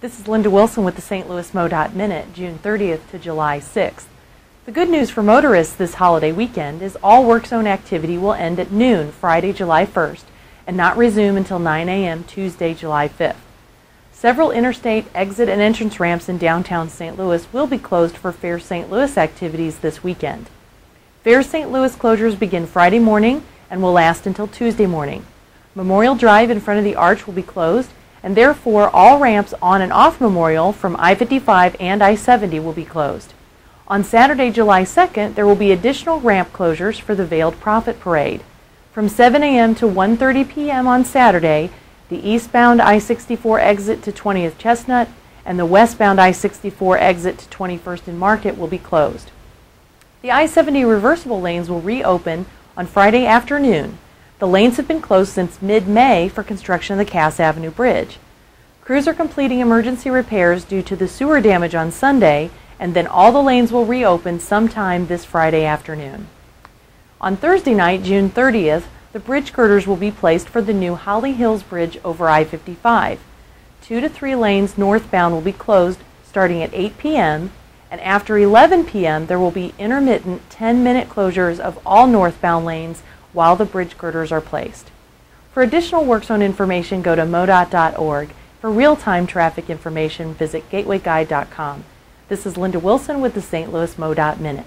This is Linda Wilson with the St. Louis MoDOT Minute, June 30th to July 6th. The good news for motorists this holiday weekend is all work zone activity will end at noon Friday, July 1st, and not resume until 9 a.m. Tuesday, July 5th. Several interstate exit and entrance ramps in downtown St. Louis will be closed for Fair St. Louis activities this weekend. Fair St. Louis closures begin Friday morning and will last until Tuesday morning. Memorial Drive in front of the arch will be closed, and therefore all ramps on and off Memorial from I-55 and I-70 will be closed. On Saturday, July 2nd, there will be additional ramp closures for the Veiled Prophet Parade. From 7 a.m. to 1.30 p.m. on Saturday, the eastbound I-64 exit to 20th Chestnut and the westbound I-64 exit to 21st and Market will be closed. The I-70 reversible lanes will reopen on Friday afternoon. The lanes have been closed since mid-May for construction of the Cass Avenue Bridge. Crews are completing emergency repairs due to the sewer damage on Sunday, and then all the lanes will reopen sometime this Friday afternoon. On Thursday night, June 30th, the bridge girders will be placed for the new Holly Hills Bridge over I-55. Two to three lanes northbound will be closed starting at 8 p.m., and after 11 p.m. there will be intermittent 10-minute closures of all northbound lanes while the bridge girders are placed. For additional work zone information, go to modot.org. For real-time traffic information, visit gatewayguide.com. This is Linda Wilson with the St. Louis MoDOT Minute.